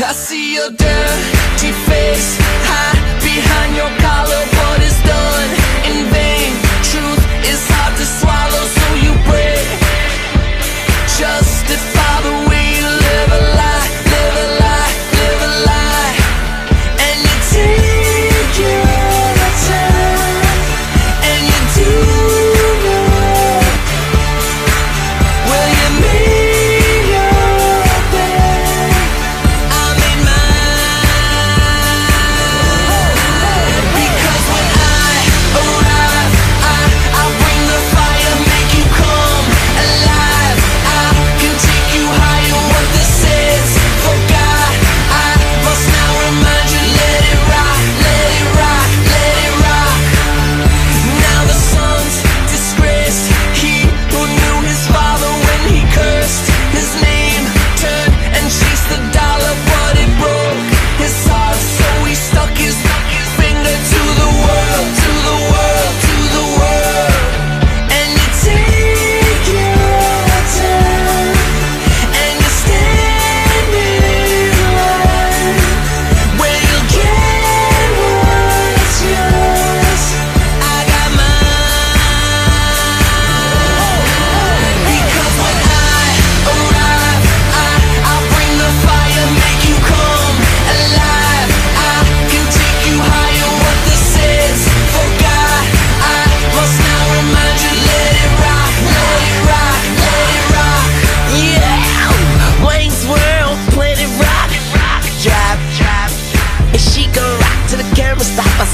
I see your dirty face. Hide behind your collar. What is done?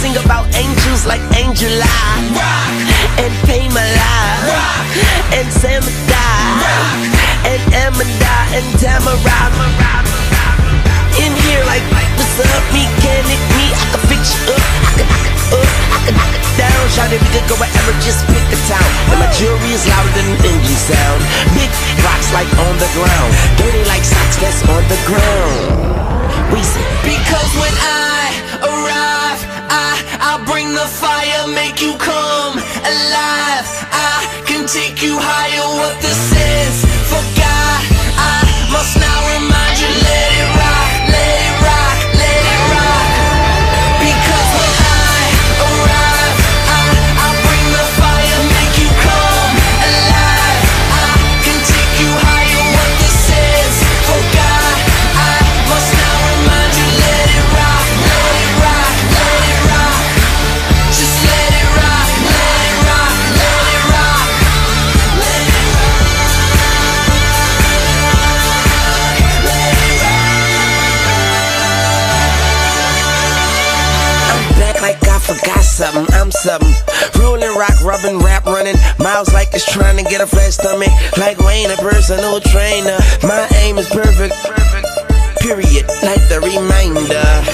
sing about angels like Angela. Rock. And Pamela. Rock. And Samantha. Rock. And Emma, die and Tamara. In here like what's up, me, can it me, I can fix you up, I can, knock it up, I can, uh, knock it down. Shout it, we could go wherever, just pick a town. And my jewelry is louder than an engine sound. Big rocks like on the ground. Dirty like socks that's on the ground. We Reason Because when I higher, make you come alive. I can take you higher, what the same. something, I'm something. ruling, rock, rubbing, rap, running. Miles like it's trying to get a flat stomach. Like Wayne, a personal trainer. My aim is perfect. Period. Like the reminder.